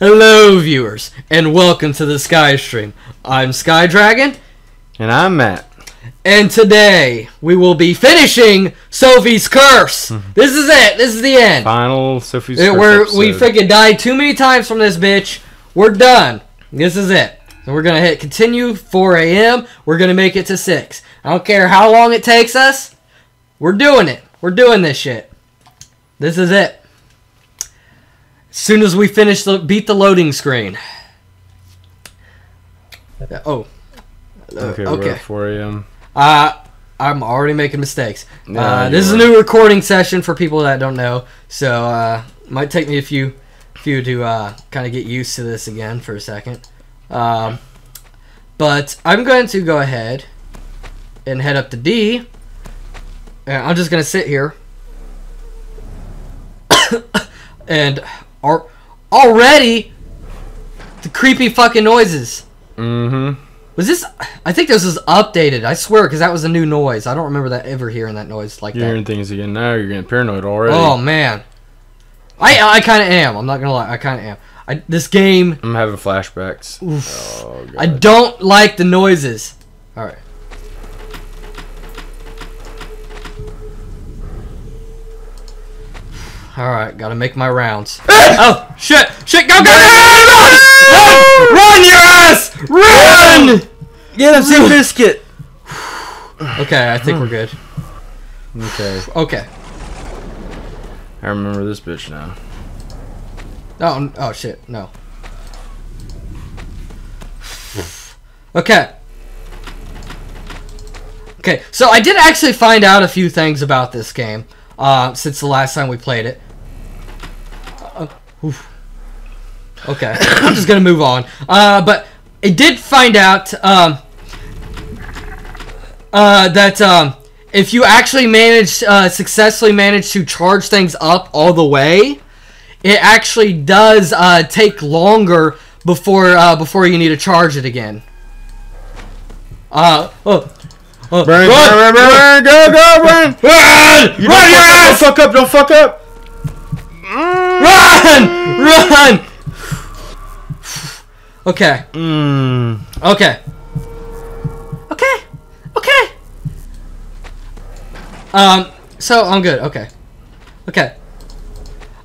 Hello, viewers, and welcome to the Skystream. I'm Sky Dragon, And I'm Matt. and today we will be finishing Sophie's Curse. Mm-hmm. this is it. This is the end. Final Sophie's It- Curse we're, we freaking died too many times from this bitch. We're done. This is it. So we're gonna hit continue 4 a.m. We're gonna make it to 6. I don't care how long it takes us. We're doing it. We're doing this shit. This is it. As soon as we finish the beat the loading screen. Oh. Uh, Okay, we're okay. at 4 a.m. Uh, I'm already making mistakes. No, uh, you this is a new recording session for people that don't know, so uh, might take me a few, few to uh, kind of get used to this again for a second. Um, but I'm going to go ahead and head up to D. And I'm just gonna sit here, and ar- already the creepy fucking noises. Mm-hmm. Was this? I think this was updated. I swear, because that was a new noise. I don't remember that ever hearing that noise like You're that. hearing things again now. You're getting paranoid already. Oh man, I I kind of am. I'm not gonna lie. I kind of am. I this game. I'm having flashbacks. Oof, Oh, God. I don't like the noises. All right. All right, gotta make my rounds. oh shit! Shit! Go go go! Run! Run! Run your ass! Run! Get him, see biscuit. Okay, I think we're good. Okay, Okay. I remember this bitch now. Oh, oh shit, no. Okay. Okay, so I did actually find out a few things about this game uh, since the last time we played it. Uh. Okay, I'm just gonna move on. Uh, but I did find out um, uh, that um, if you actually manage uh, successfully manage to charge things up all the way, it actually does uh, take longer before before you need to charge it again. Uh, oh, oh, Burn, run, burn, burn, burn, go, go, run! run, You run your don't ass, fuck up, don't fuck up, run, run. Okay, don't fuck up! Mmm. okay, okay, okay. Um, so I'm good. Okay, okay,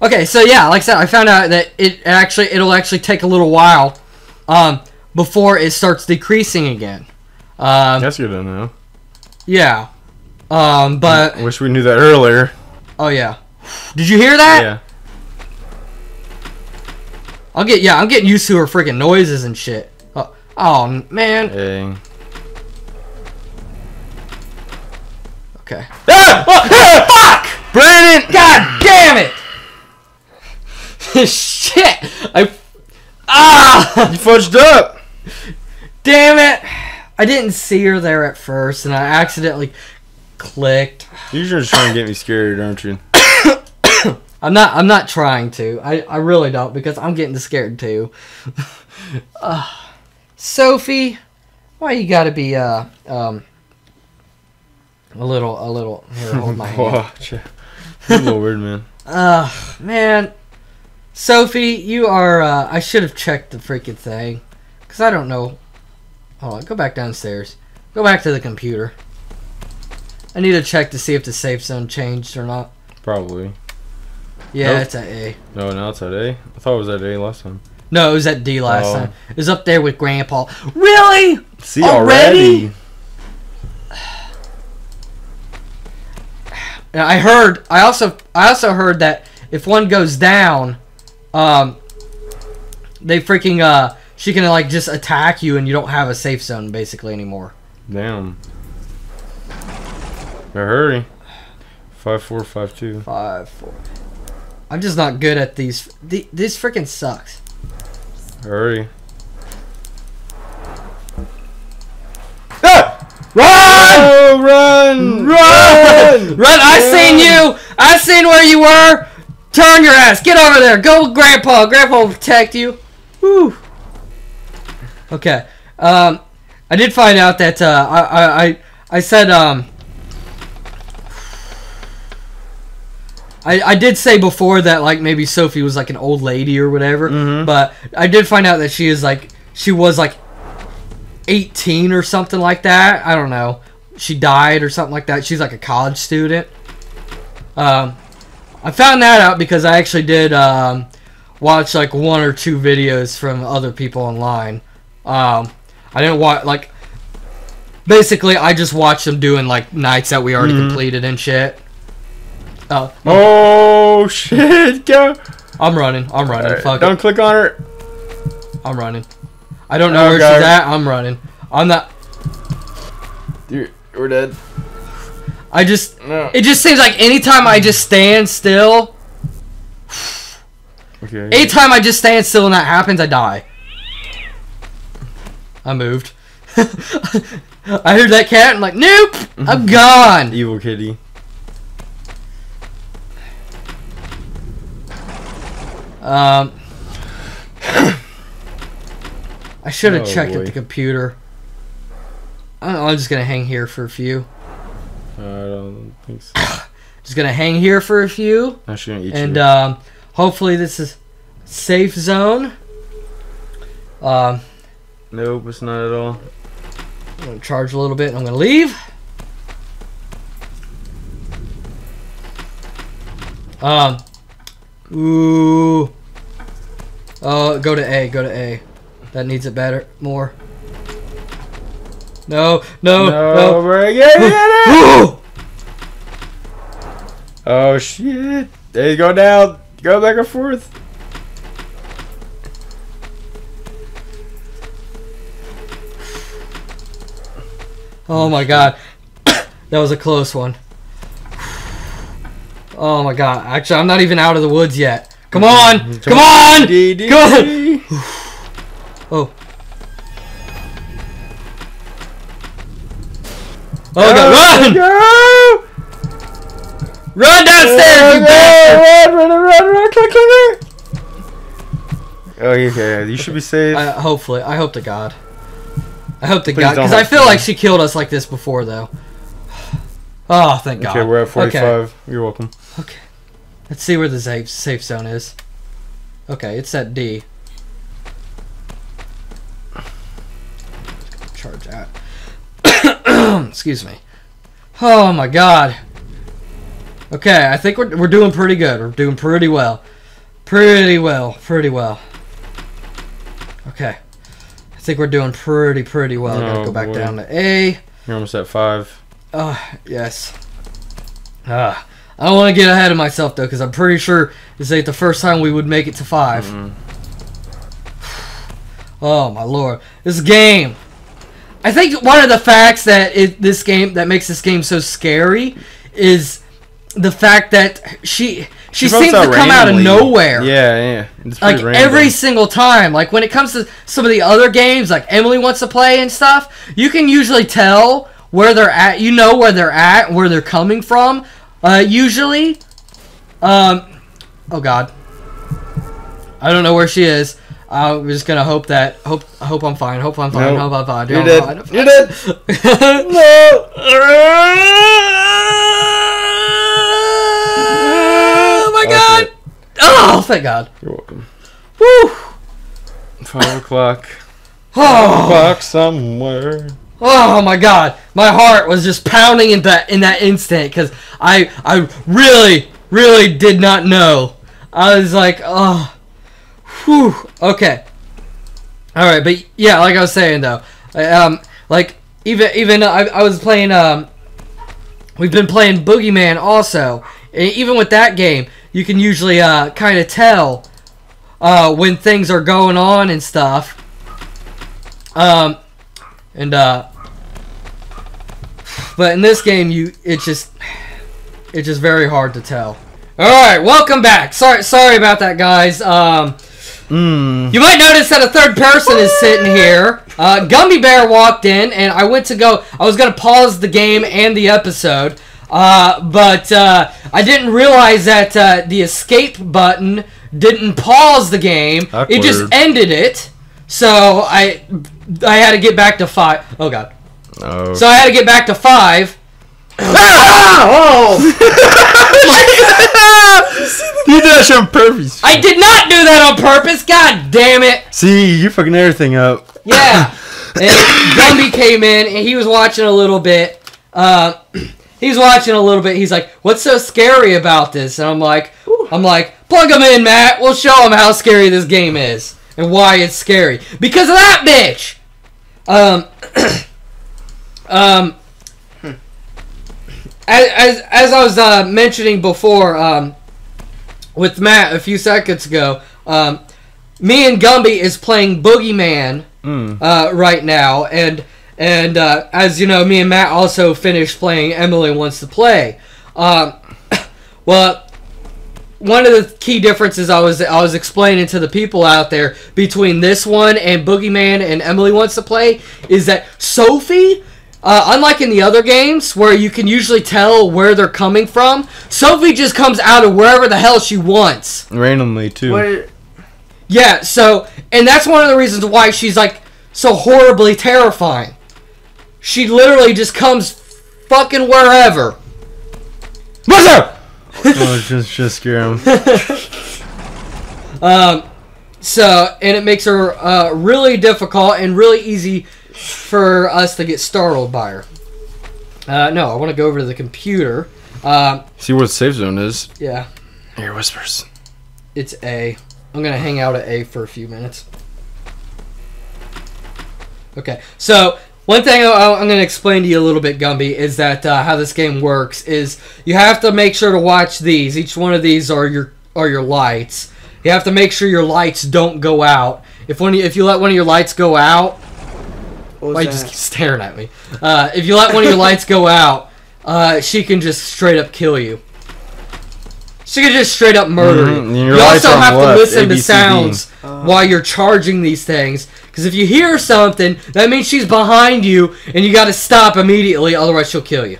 okay. So yeah, like I said, I found out that it actually it'll actually take a little while, um, before it starts decreasing again. Um, That's good to know. Yeah. Um, but Wish we knew that earlier. oh yeah. Did you hear that? Yeah. I'll get yeah. I'm getting used to her freaking noises and shit. Oh, oh man. Dang. Okay. Ah! Oh, fuck! Brandon! God damn it! shit! I ah! You fudged up! Damn it! I didn't see her there at first, and I accidentally clicked. You're just trying to get me scared, aren't you? I'm not. I'm not trying to. I, I really don't because I'm getting scared too. uh, Sophie, why you gotta be uh um a little a little here hold my hand. Whoa, You're a little weird, man. Uh man, Sophie, you are. uh I should have checked the freaking thing because I don't know. Hold on, go back downstairs. Go back to the computer. I need to check to see if the safe zone changed or not. Probably. Yeah, Nope. it's at A. No, now it's at A. I thought it was at A last time. No, it was at D last Oh. time. It was up there with Grandpa. Really? See Already? And I heard. I also. I also heard that if one goes down, um, they freaking uh, she can like just attack you, and you don't have a safe zone basically anymore. Damn. Better hurry. Five four five two. Five, four. I'm just not good at these. The, this freaking sucks. Hurry. Ah! Run! Oh, run! Run! Run! I seen you! I seen where you were! Turn your ass! Get over there! Go with Grandpa! Grandpa will protect you! Whew. Okay. Um, I did find out that, uh, I, I, I, I said, um, I, I did say before that like maybe Sophie was like an old lady or whatever, Mhm. but I did find out that she is like she was like 18 or something like that. I don't know. She died or something like that. She's like a college student. Um, I found that out because I actually did um, watch like one or two videos from other people online. Um, I didn't watch like basically I just watched them doing like nights that we already Mhm. completed and shit. Uh, Oh shit! Go. I'm running. I'm running. Alright, Fuck don't it. click on her. I'm running. I don't know Oh, where God. she's at. I'm running. I'm not. You're, we're dead. I just. No. It just seems like anytime I just stand still, Okay. anytime I just stand still and that happens, I die. I moved. I heard that cat. I'm like, nope. I'm gone. Evil kitty. Um. I should have Oh, checked at the computer. I I'm just gonna hang here for a few. I don't think so. Just gonna hang here for a few. She's gonna eat and you. um, hopefully this is safe zone. Um, nope, it's not at all. I'm gonna charge a little bit. and I'm gonna leave. Um, ooh. Oh, go to A. Go to A. That needs it better, more. No, no, no. getting it. Oh shit! There you go down. Go back and forth. Oh my god. that was a close one. Oh my god. Actually, I'm not even out of the woods yet. Come mm-hmm. on! Mm-hmm. Come on! D, D, Come on! D. Oh. Oh god, run! Go! Run downstairs, you Run, bastard! run, run, run, run, click, click, click. Oh, okay. You should be safe. I, hopefully, I hope to God. I hope to Please God, because I feel like she killed us like this before, though. Oh, thank God. okay, we're at 45. Okay. You're welcome. Okay. Let's see where the safe safe zone is. Okay, it's at D. Charge that. Excuse me. Oh my god. Okay, I think we're, we're doing pretty good. We're doing pretty well. Pretty well. Pretty well. Okay. I think we're doing pretty, pretty well. Gotta Oh, go back boy. down to A. You're almost at five. Uh, yes. Uh, I don't want to get ahead of myself though, because I'm pretty sure this ain't the first time we would make it to 5 Mm. Oh my lord, this game. I think one of the facts that it, this game that makes this game so scary is the fact that she she, votes seems to come out of nowhere. Yeah, yeah. It's like random. every single time. Like when it comes to some of the other games like emily wants to play and stuff you can usually tell where they're at. You know where they're at where they're coming from uh, usually. Um oh god. I don't know where she is. I'm just gonna hope that hope I hope i'm fine. Hope i'm fine. Nope. hope i'm fine. You're dead. You're dead. oh oh thank god You're welcome. Woo! Five o'clock. Oh. Clock somewhere. Oh my god, my heart was just pounding in that in that instant because I I really really did not know. I was like, oh, whew. Okay, all right, but yeah, like I was saying though, um, like even even uh, I, I was playing um, we've been playing Boogeyman also. and even with that game, you can usually uh kind of tell uh when things are going on and stuff. Um, and uh but in this game you it's just it's just very hard to tell. All right welcome back! Sorry sorry about that guys. Um Mmm. you might notice that a third person is sitting here. Uh Gumbybear walked in and i went to go i was gonna pause the game and the episode uh but uh i didn't realize that uh the escape button didn't pause the game it just ended it so i i had to get back to five oh god Oh. so I had to get back to five. Ah! Oh! you did that on purpose. I did not do that on purpose. God damn it. See, you fucking everything up. Yeah. And Gumby came in and he was watching a little bit. Uh, he was watching a little bit. He's like, "What's so scary about this?" And I'm like, "I'm like, plug him in, Matt. We'll show him how scary this game is and why it's scary because of that bitch." Um, um, as as, as I was uh, mentioning before, um, with Matt a few seconds ago, um, me and Gumby is playing Boogeyman Mm. uh, right now, and and uh, as you know, me and Matt also finished playing Emily Wants to Play. Um, well, one of the key differences I was I was explaining to the people out there between this one and Boogeyman and Emily Wants to Play is that Sophie. Uh, unlike in the other games where you can usually tell where they're coming from, Sophie just comes out of wherever the hell she wants. Randomly too. What? Yeah, so and that's one of the reasons why she's like so horribly terrifying. She literally just comes fucking wherever. What's up? oh, just just scare him. Um, so and it makes her uh, really difficult and really easy for us to get startled by her. Uh, no, I want to go over to the computer. Um, See where the safe zone is. yeah, Here whispers. it's A. I'm gonna hang out at A for a few minutes. Okay, so one thing I- I'm going to explain to you a little bit, Gumby, is that uh, how this game works is you have to make sure to watch these. Each one of these are your are your lights. You have to make sure your lights don't go out. If one if you let one of your lights go out, why you just keep staring at me? Uh, if you let one of your lights go out, uh, she can just straight up kill you. She can just straight up murder Mhm, you. You also are on have to left, listen to sounds Uh, while you're charging these things. Because if you hear something, that means she's behind you, and you got to stop immediately, otherwise she'll kill you.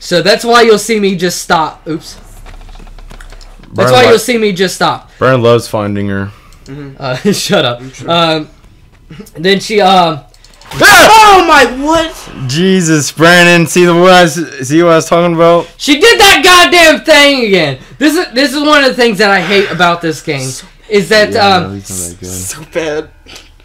So that's why you'll see me just stop. Oops. That's why li- you'll see me just stop. Brian loves finding her. Uh, shut up. sure. Um, then she um. Oh my what? Jesus, Brandon, see the what I was, see what I was talking about? She did that goddamn thing again. This is this is one of the things that I hate about this game is that um So bad.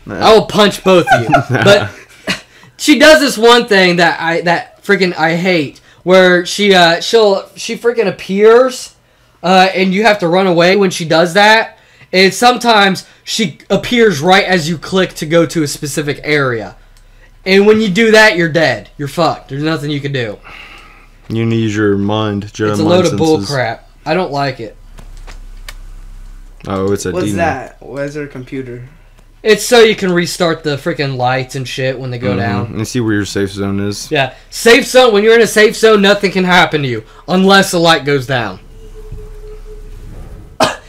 I will punch both of you. But she does this one thing that I that freaking I hate where she uh she'll she freaking appears uh and you have to run away when she does that. And sometimes she appears right as you click to go to a specific area. And when you do that, you're dead. You're fucked. There's nothing you can do. You need to use your mind. Jedi It's a mind load of bull senses. crap. I don't like it. Oh, it's a What's demon. that? Where's their computer? It's so you can restart the freaking lights and shit when they go Mhm. down. And see where your safe zone is. Yeah, safe zone. When you're in a safe zone, nothing can happen to you unless the light goes down.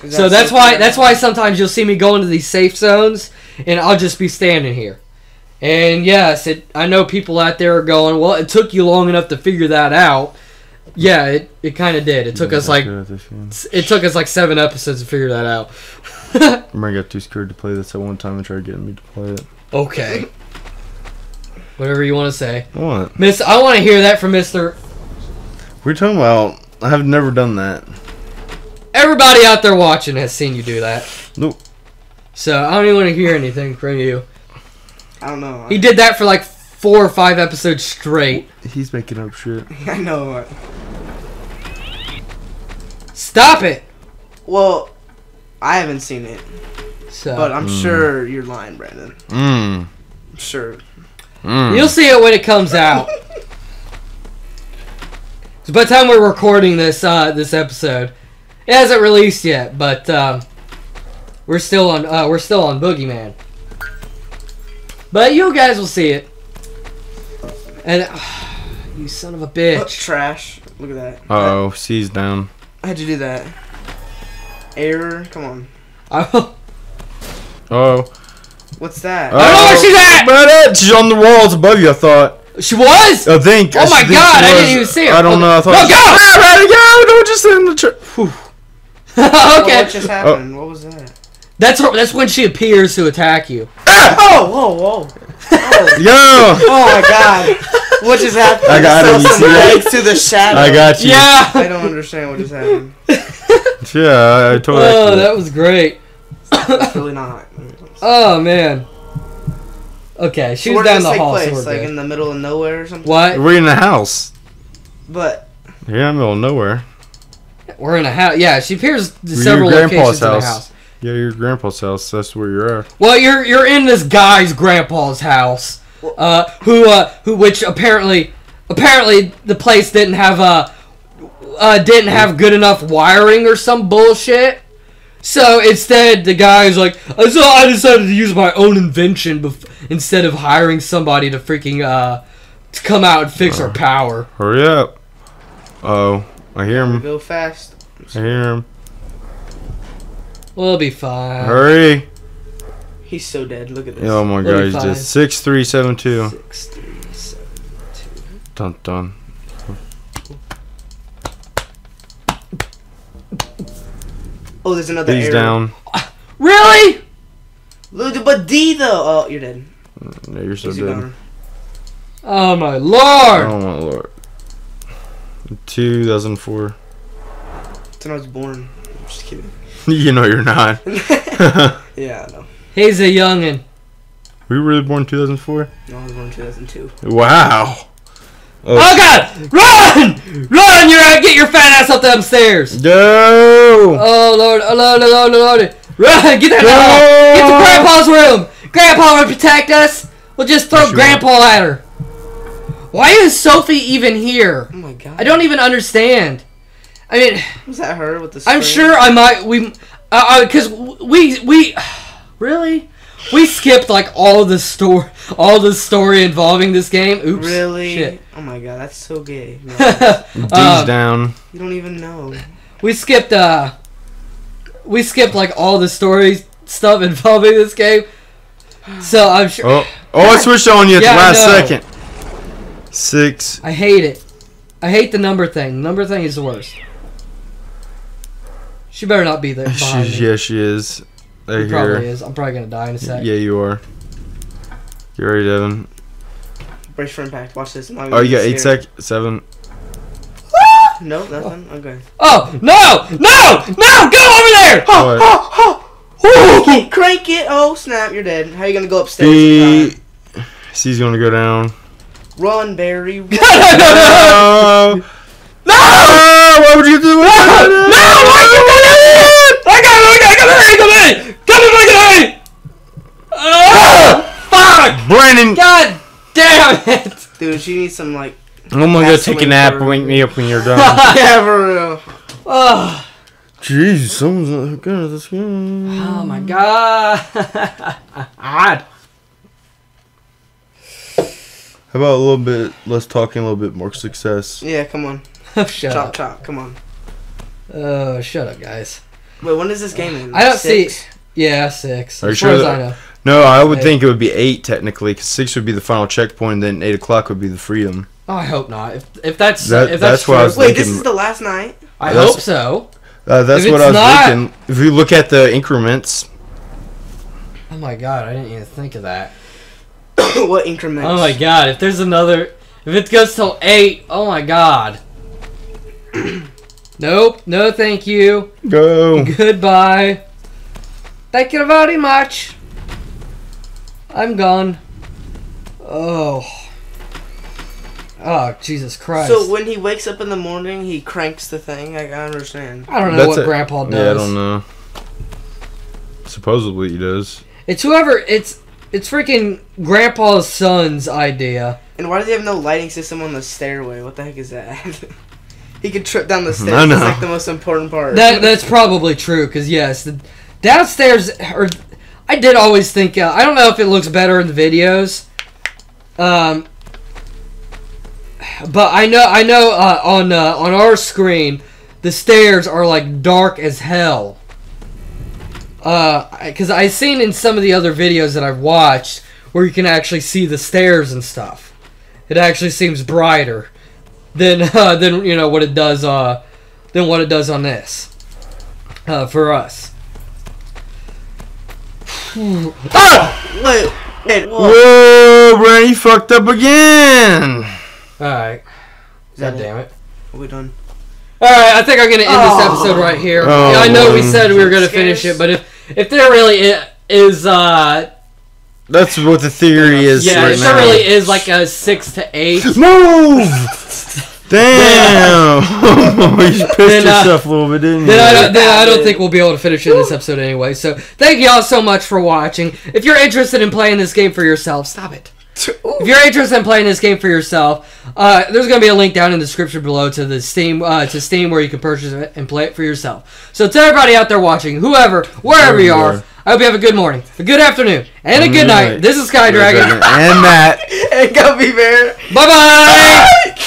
Is So that's why bad? that's why sometimes you'll see me go into these safe zones, and I'll just be standing here. And yes, it, I know people out there are going, well, it took you long enough to figure that out. Yeah, it, it kind of did. It took us like it took us like seven episodes to figure that out. Remember, I got too scared to play this at one time and tried getting me to play it. okay, whatever you want to say, What? Miss. I want to hear that from Mister. We're talking about. I have never done that. Everybody out there watching has seen you do that. Nope. So I don't even want to hear anything from you. I don't know. He did that for like four or five episodes straight. He's making up shit. I know. Stop it. Well, I haven't seen it, So but I'm Mm. sure you're lying, Brandon. Mmm. I'm sure. Mm. you'll see it when it comes out. So by the time we're recording this uh, this episode, it hasn't released yet, but um, we're still on uh, we're still on Boogeyman. But you guys will see it. And you son of a Oh, bitch. trash. Look at that. oh, C's down. How'd you do that? Error. Come on. I, Oh. What's that? I don't know where she's at! But she's on the walls above you. I thought. she was. I think. Oh I my think God, I didn't even see her. I don't know. I thought. No, go! Ah, ready, go! Don't just sit in the chair. Oh, okay, what just happened? What was that? That's that's when she appears to attack you. Ah! Oh, whoa, whoa. Oh, Yo! oh my god. What just happened? I got him, you some see legs to the shadow. I got you. Yeah. I don't understand what just happened. Yeah, I totally. Oh, actually- that was great. That's really not. Oh man. Okay, she So was down the this take hall. place? So we're like good. in the middle of nowhere or something? What? We're in the house. But Yeah, in the middle of nowhere. We're in a house. Yeah, she appears to your several grandpa's locations in the house. House. Yeah, your grandpa's house. That's where you're at. Well, you're you're in this guy's grandpa's house, uh, who uh, who which apparently apparently the place didn't have uh, uh didn't have good enough wiring or some bullshit. So instead, the guy's like, "Uh, so I decided to use my own invention bef- instead of hiring somebody to freaking uh to come out and fix our power. Hurry up. Oh, I hear him. go fast. I hear him. We'll be fine. Hurry. He's so dead. Look at this. Oh my We'll god, he's fine. just six three seven two. Six, three, seven. Dun dun. Oh, there's another He's arrow. down. Really? Look, but D though. Oh, you're dead. Mm, yeah, you're so Easy dead. goner. Oh my lord! Oh my lord. 2004. That's when I was born. I'm just kidding. you know you're not. Yeah, I know. He's a youngin. Were you really born 2004? No, I was born in 2002. Wow. Oh god! Run! Run! You're out! Get your fat ass up them stairs! Go! Oh lord! Oh lord! Oh lord! Oh lord! Run! Get that Go! Get to Grandpa's room! Grandpa will protect us! We'll just throw Sure. Grandpa at her! Why is Sophie even here? Oh my god. I don't even understand. I mean, Was that her with the I'm sure I might. We. Uh, because we. We. Really? We skipped like all the story, all the story involving this game. Oops. Really? Shit. Oh my god, that's so gay. No, D's Um, down. you don't even know. we skipped uh we skipped like all the story stuff involving this game so i'm sure Oh, oh! I switched on you at Yeah, the last second. Six. i hate it i hate the number thing number thing is the worst she better not be there behind She, me. yeah, she is. I she probably is. I'm probably gonna die in a sec Yeah, you are. You ready, Devin? Brace for impact. Watch this. I'm Oh, you got eight sec, seven. No, nothing. Okay. oh no no no go over there What? Oh, oh! Crank it, crank it! Oh snap! You're dead. How are you gonna go upstairs? in B. time? C's gonna go down. Run, Barry. Run. no no no no No! No! Why would you do no that? why you doing that? i got it i got it come in come in come in oh fuck Brandon! god damn it Dude, she needs some like. I'm gonna go take a nap for- and wake me up when you're done. yeah, for real. oh Jeez, someone's not good at this game. Oh my god. God. How about a little bit less talking, a little bit more success? Yeah, come on. Oh, shut chop, up. chop. Come on. Oh, shut up, guys. Wait, when does this game end? I don't Six? see. Yeah, six. Are you sure far as that- I know. No, I would Hey. think it would be eight technically, because six would be the final checkpoint, and then eight o'clock would be the freedom. Oh, I hope not. If, if that's That- if that's that's, what I true, was Wait, this is the last night. I that's- hope so. Uh, that's If what I was not- thinking. If you look at the increments, Oh my god, I didn't even think of that. what increments? Oh my god, if there's another, if it goes till eight, oh my god. nope, no, thank you. go. Goodbye. Thank you very much. I'm gone. Oh. Oh, Jesus Christ. So when he wakes up in the morning, he cranks the thing. I, I understand. I don't know That's what it. Grandpa does. Yeah, I don't know. Supposedly he does. It's whoever. It's it's freaking Grandpa's son's idea. And why does he have no lighting system on the stairway? What the heck is that? he could trip down the stairs. I know. That's like the most important part. That that's probably true. Cause yes, the downstairs or I did always think. Uh, I don't know if it looks better in the videos. Um. But I know I know uh, on uh, on our screen, the stairs are like dark as hell. Uh, because I seen in some of the other videos that I've watched where you can actually see the stairs and stuff. It actually seems brighter than uh, than you know what it does uh than what it does on this uh, for us. ah! Wait, wait, whoa. Whoa! Brandon, you fucked up again. Alright. God damn it. Are we done? Alright, I think I'm gonna end this Oh. episode right here. Oh, I know we said we were gonna finish it, but if if there really is uh That's what the theory is yeah, right if now. really is like a six to eight Move! Damn! you pissed Then, uh, yourself a little bit, didn't you? then I, don't, then I don't think we'll be able to finish it in this episode anyway. So thank y'all so much for watching. If you're interested in playing this game for yourself, stop it. If you're interested in playing this game for yourself, uh, there's going to be a link down in the description below to the Steam uh, to Steam where you can purchase it and play it for yourself. So to everybody out there watching, whoever, wherever you are, I hope you have a good morning, a good afternoon, and a good Good night. night. This is Sky Dragon. and Matt. Hey, Gumbybear. Bye bye.